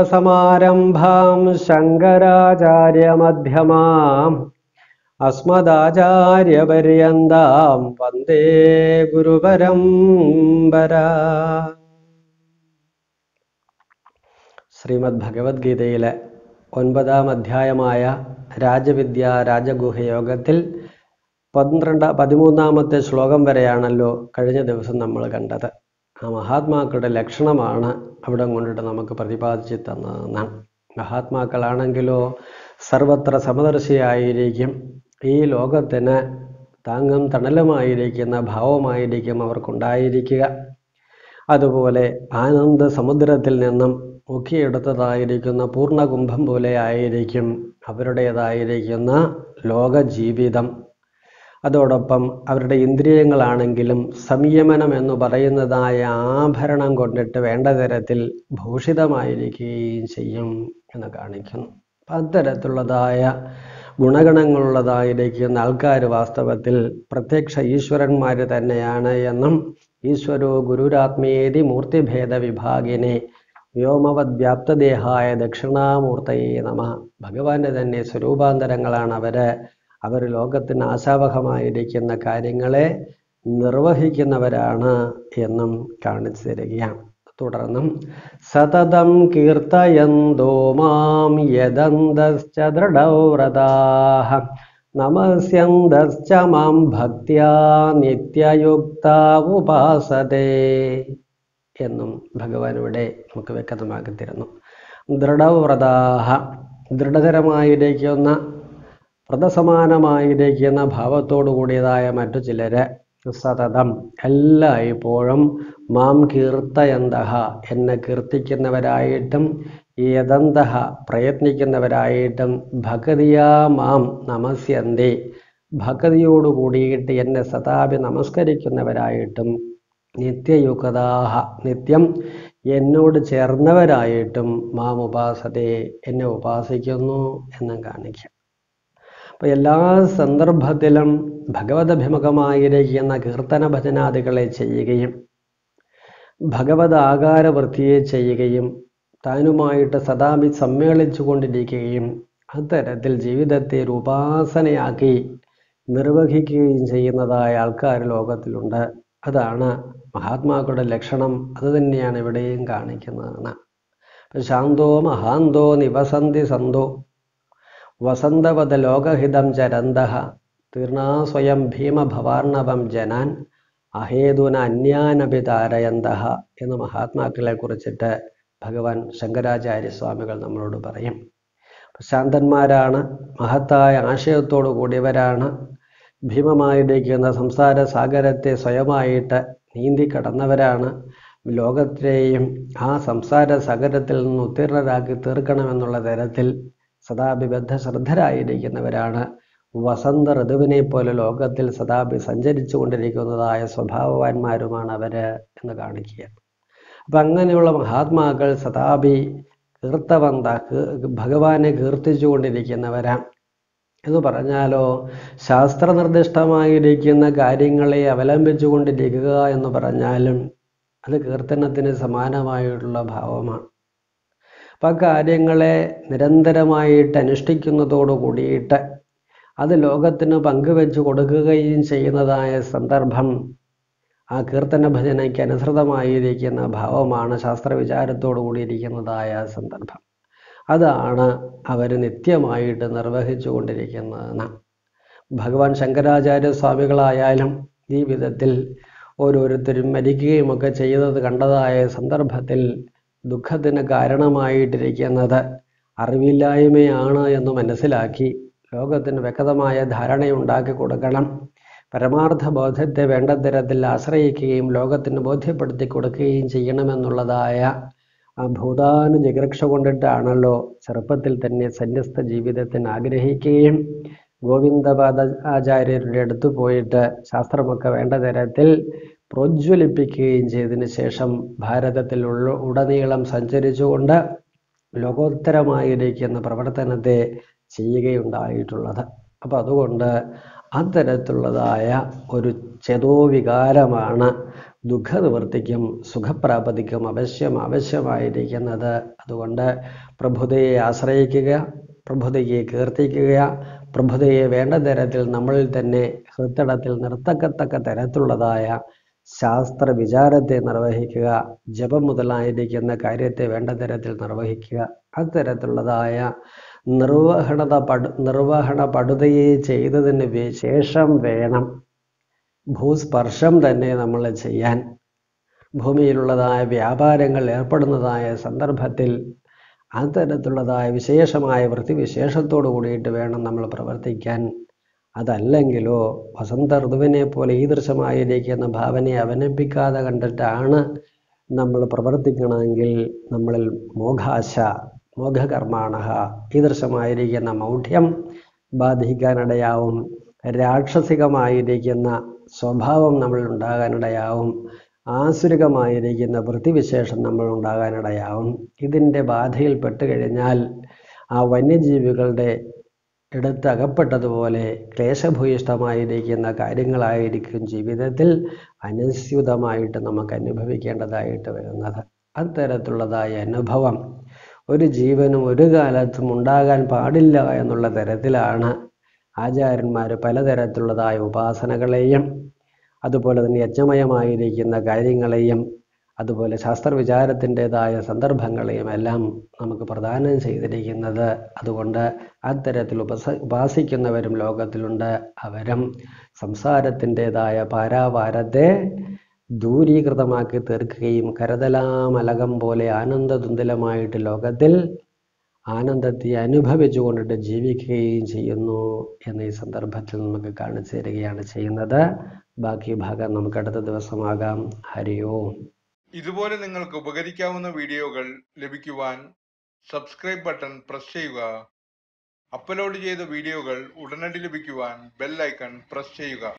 സദാശിവസമാരംഭാം ശങ്കരാചാര്യമധ്യമാം അസ്മദാചാര്യപര്യന്താം വന്ദേ ഗുരുപരമ്പര ശ്രീമദ് ഭഗവത്ഗീതയിലെ ഒൻപതാം അധ്യായമായ രാജവിദ്യ രാജഗുഹയോഗത്തിൽ പന്ത്രണ്ട് പതിമൂന്നാമത്തെ ശ്ലോകം വരെയാണല്ലോ കഴിഞ്ഞ ദിവസം നമ്മൾ കണ്ടത്. ആ മഹാത്മാക്കളുടെ ലക്ഷണമാണ് അവിടെ കൊണ്ടിട്ട് നമുക്ക് പ്രതിപാദിച്ച് തന്നതെന്നാണ്. മഹാത്മാക്കളാണെങ്കിലോ സർവത്ര സമദർശിയായിരിക്കും. ഈ ലോകത്തിന് താങ്ങും തണലുമായിരിക്കുന്ന ഭാവമായിരിക്കും അവർക്കുണ്ടായിരിക്കുക. അതുപോലെ ആനന്ദ സമുദ്രത്തിൽ നിന്നും മുക്കിയെടുത്തതായിരിക്കുന്ന പൂർണകുംഭം പോലെ ആയിരിക്കും അവരുടേതായിരിക്കുന്ന ലോകജീവിതം. അതോടൊപ്പം അവരുടെ ഇന്ദ്രിയങ്ങളാണെങ്കിലും സംയമനം എന്ന് പറയുന്നതായ ആഭരണം കൊണ്ടിട്ട് വേണ്ട തരത്തിൽ ഭൂഷിതമായിരിക്കുകയും ചെയ്യും എന്ന് കാണിക്കുന്നു. അത്തരത്തിലുള്ളതായ ഗുണഗണങ്ങളുള്ളതായിരിക്കുന്ന ആൾക്കാർ വാസ്തവത്തിൽ പ്രത്യക്ഷ ഈശ്വരന്മാർ തന്നെയാണ് എന്നും ഈശ്വരോ ഗുരുരാത്മേതി മൂർത്തിഭേദ വിഭാഗിനെ വ്യോമവത് വ്യാപ്തദേഹായ ദക്ഷിണാമൂർത്തയെ നമ. ഭഗവാന്റെ തന്നെ സ്വരൂപാന്തരങ്ങളാണ് അവർ. അവർ ലോകത്തിന് ആശാവഹമായിരിക്കുന്ന കാര്യങ്ങളെ നിർവഹിക്കുന്നവരാണ് എന്നും കാണിച്ചു തരികയാണ്. തുടർന്നും സതതം കീർത്തയന്തോ മാം യദന്തശ്ച ദൃഢവ്രതാഹ. നമസ്യന്തശ്ച മാം ഭക്ത്യാ നിത്യയുക്ത ഉപാസതേ. എന്നും ഭഗവാൻ ഇവിടെ നമുക്ക് വ്യക്തമാക്കി തരുന്നു ദൃഢവ്രതാഹ ദൃഢതരമായിരിക്കുന്ന വ്രതസമാനമായിരിക്കുന്ന ഭാവത്തോടു കൂടിയതായ മറ്റു ചിലര് സതതം. എല്ലായ്പ്പോഴും മാം കീർത്തയന്തഹ എന്നെ കീർത്തിക്കുന്നവരായിട്ടും യദന്തഹ പ്രയത്നിക്കുന്നവരായിട്ടും ഭഗതിയാ മാം നമസ്യന്തി. ഭഗതിയോടു കൂടിയിട്ട് എന്നെ സദാപി നമസ്കരിക്കുന്നവരായിട്ടും നിത്യയുക്താഹ നിത്യം എന്നോട് ചേർന്നവരായിട്ടും മാം ഉപാസതയെ എന്നെ ഉപാസിക്കുന്നു എന്നും കാണിക്കുക അപ്പോൾ എല്ലാ സന്ദർഭത്തിലും ഭഗവതഭിമുഖമായിരിക്കുന്ന കീർത്തന ഭജനാദികളെ ചെയ്യുകയും ഭഗവത് ആകാരവൃത്തിയെ ചെയ്യുകയും താനുമായിട്ട് സദാപി സമ്മേളിച്ചു കൊണ്ടിരിക്കുകയും അത്തരത്തിൽ ജീവിതത്തെ ഒരു ഉപാസനയാക്കി നിർവഹിക്കുകയും ചെയ്യുന്നതായ ആൾക്കാർ ലോകത്തിലുണ്ട്. അതാണ് മഹാത്മാക്കളുടെ ലക്ഷണം അത് തന്നെയാണ് ഇവിടെയും കാണിക്കുന്നതാണ്. ശാന്തോ മഹാന്തോ നിവസന്തി സന്തോ വസന്തവത ലോകഹിതം ചരന്ത തീർണാസ്വയം ഭീമഭവാർണവം ജനാൻ അഹേതുന അന്യാനപി താരയന്ത എന്ന് മഹാത്മാക്കളെ കുറിച്ചിട്ട് ഭഗവാൻ ശങ്കരാചാര്യ സ്വാമികൾ നമ്മളോട് പറയും. ശാന്തന്മാരാണ് മഹത്തായ ആശയത്തോടു കൂടിയവരാണ് ഭീമമായിരിക്കുന്ന സംസാര സാഗരത്തെ സ്വയമായിട്ട് നീന്തി കടന്നവരാണ് ലോകത്തെയും ആ സംസാര സാഗരത്തിൽ നിന്ന് ഉത്തീർണരാക്കി തീർക്കണമെന്നുള്ള തരത്തിൽ സദാഭിബദ്ധ ശ്രദ്ധരായിരിക്കുന്നവരാണ്. വസന്ത ഋതുവിനെ പോലെ ലോകത്തിൽ സദാഭി സഞ്ചരിച്ചു കൊണ്ടിരിക്കുന്നതായ സ്വഭാവവാന്മാരുമാണ് അവർ എന്ന് കാണിക്കുക. അപ്പം അങ്ങനെയുള്ള മഹാത്മാക്കൾ സദാഭി കീർത്തവന്ത ഭഗവാനെ കീർത്തിച്ചു കൊണ്ടിരിക്കുന്നവരാണ് എന്ന് പറഞ്ഞാലോ ശാസ്ത്രനിർദ്ദിഷ്ടമായിരിക്കുന്ന കാര്യങ്ങളെ അവലംബിച്ചുകൊണ്ടിരിക്കുക എന്ന് പറഞ്ഞാലും അത് കീർത്തനത്തിന് സമാനമായിട്ടുള്ള ഭാവമാണ്. അപ്പം കാര്യങ്ങളെ നിരന്തരമായിട്ട് അനുഷ്ഠിക്കുന്നതോടു കൂടിയിട്ട് അത് ലോകത്തിന് പങ്കുവെച്ച് കൊടുക്കുകയും ചെയ്യുന്നതായ സന്ദർഭം ആ കീർത്തന ഭജനയ്ക്ക് അനുസൃതമായിരിക്കുന്ന ഭാവമാണ് ശാസ്ത്രവിചാരത്തോടു കൂടിയിരിക്കുന്നതായ സന്ദർഭം. അതാണ് അവർ നിത്യമായിട്ട് നിർവഹിച്ചു കൊണ്ടിരിക്കുന്നതെന്ന് ഭഗവാൻ ശങ്കരാചാര്യ സ്വാമികളായാലും ഈ വിധത്തിൽ ഓരോരുത്തരും മരിക്കുകയും ഒക്കെ ചെയ്തത് കണ്ടതായ സന്ദർഭത്തിൽ ദുഃഖത്തിന് കാരണമായിട്ടിരിക്കുന്നത് അറിവില്ലായ്മയാണ് എന്ന് മനസ്സിലാക്കി ലോകത്തിന് വ്യക്തമായ ധാരണയുണ്ടാക്കി കൊടുക്കണം. പരമാർത്ഥ ബോധത്തെ വേണ്ട തരത്തിൽ ആശ്രയിക്കുകയും ലോകത്തിന് ബോധ്യപ്പെടുത്തി കൊടുക്കുകയും ചെയ്യണമെന്നുള്ളതായ ആ ഭൂതാന ജിഗ്രക്ഷ കൊണ്ടിട്ടാണല്ലോ ചെറുപ്പത്തിൽ തന്നെ സന്യസ്ത ജീവിതത്തിന് ആഗ്രഹിക്കുകയും ഗോവിന്ദപാദ ആചാര്യരുടെ അടുത്ത് പോയിട്ട് ശാസ്ത്രമൊക്കെ വേണ്ട തരത്തിൽ പ്രോജ്വലിപ്പിക്കുകയും ചെയ്തതിന് ശേഷം ഭാരതത്തിലുള്ള ഉടനീളം സഞ്ചരിച്ചുകൊണ്ട് ലോകോത്തരമായിരിക്കുന്ന പ്രവർത്തനത്തെ ചെയ്യുകയുണ്ടായിട്ടുള്ളത്. അപ്പം അതുകൊണ്ട് അത്തരത്തിലുള്ളതായ ഒരു ചേതോവികാരമാണ് ദുഃഖനിവൃത്തിക്കും സുഖപ്രാപതിക്കും അവശ്യം ആവശ്യമായിരിക്കുന്നത്. അതുകൊണ്ട് പ്രഭുതയെ ആശ്രയിക്കുക പ്രഭുതയെ കീർത്തിക്കുക പ്രഭുതയെ വേണ്ട തരത്തിൽ നമ്മളിൽ തന്നെ ഹൃത്തടത്തിൽ നിർത്തക്കത്തക്ക തരത്തിലുള്ളതായ ശാസ്ത്ര വിചാരത്തെ നിർവഹിക്കുക ജപം മുതലായിരിക്കുന്ന കാര്യത്തെ വേണ്ട തരത്തിൽ നിർവഹിക്കുക. അത്തരത്തിലുള്ളതായ നിർവഹണത പടു നിർവഹണ പടുതയെ ചെയ്തതിന് ശേഷം വേണം. ഭൂസ്പർശം തന്നെ നമ്മൾ ചെയ്യാൻ ഭൂമിയിലുള്ളതായ വ്യാപാരങ്ങൾ ഏർപ്പെടുന്നതായ സന്ദർഭത്തിൽ അത്തരത്തിലുള്ളതായ വിശേഷമായ വൃത്തിവിശേഷത്തോടു കൂടിയിട്ട് വേണം നമ്മൾ പ്രവർത്തിക്കാൻ. അതല്ലെങ്കിലോ വസന്ത ഋതുവിനെ പോലെ ഈ ദൃശ്യമായിരിക്കുന്ന ഭാവനയെ അവലംബിക്കാതെ കണ്ടിട്ടാണ് നമ്മൾ പ്രവർത്തിക്കണമെങ്കിൽ നമ്മളിൽ മോഘാശ മോഘകർമാണ ദൃശ്യമായിരിക്കുന്ന മൗഢ്യം ബാധിക്കാനിടയാവും. രാക്ഷസികമായിരിക്കുന്ന സ്വഭാവം നമ്മൾ ഉണ്ടാകാനിടയാവും ആസുരികമായിരിക്കുന്ന വൃത്തിവിശേഷം നമ്മൾ ഉണ്ടാകാനിടയാവും ഇതിന്റെ ബാധയിൽ പെട്ടുകഴിഞ്ഞാൽ ആ വന്യജീവികളുടെ എടുത്ത് അകപ്പെട്ടതുപോലെ ക്ലേശഭൂയിഷ്ടമായിരിക്കുന്ന കാര്യങ്ങളായിരിക്കും ജീവിതത്തിൽ അനുസ്യൂതമായിട്ട് നമുക്ക് അനുഭവിക്കേണ്ടതായിട്ട് വരുന്നത്. അത്തരത്തിലുള്ളതായ അനുഭവം ഒരു ജീവനും ഒരു കാലത്തും ഉണ്ടാകാൻ പാടില്ല എന്നുള്ള തരത്തിലാണ് ആചാര്യന്മാർ പലതരത്തിലുള്ളതായ ഉപാസനകളെയും അതുപോലെ തന്നെ യജ്ഞമയമായിരിക്കുന്ന കാര്യങ്ങളെയും അതുപോലെ ശാസ്ത്രവിചാരത്തിന്റെതായ സന്ദർഭങ്ങളെയും എല്ലാം നമുക്ക് പ്രദാനം ചെയ്തിരിക്കുന്നത്. അതുകൊണ്ട് അത്തരത്തിൽ ഉപസ ഉപാസിക്കുന്നവരും ലോകത്തിലുണ്ട്. അവരും സംസാരത്തിന്റെതായ പാരാവാരത്തെ ദൂരീകൃതമാക്കി തീർക്കുകയും കരതലാമലകം പോലെ ആനന്ദതുന്ദലമായിട്ട് ലോകത്തിൽ ആനന്ദത്തെ അനുഭവിച്ചു കൊണ്ടിട്ട് ജീവിക്കുകയും ചെയ്യുന്നു എന്ന ഈ സന്ദർഭത്തിൽ നമുക്ക് കാണിച്ചു തരികയാണ് ചെയ്യുന്നത്. ബാക്കി ഭാഗം നമുക്ക് അടുത്ത ദിവസമാകാം. ഹരിയോ ഇതുപോലെ നിങ്ങൾക്ക് ഉപകരിക്കാവുന്ന വീഡിയോകൾ ലഭിക്കുവാൻ സബ്സ്ക്രൈബ് ബട്ടൺ പ്രസ് ചെയ്യുക. അപ്ലോഡ് ചെയ്ത വീഡിയോകൾ ഉടനടി ലഭിക്കുവാൻ ബെൽ ഐക്കൺ പ്രസ് ചെയ്യുക.